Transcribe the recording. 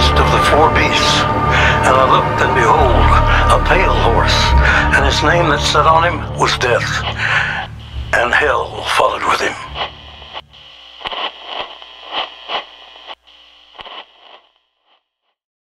midst of the four beasts. And I looked, and behold, a pale horse, and his name that sat on him was Death, and hell followed with him.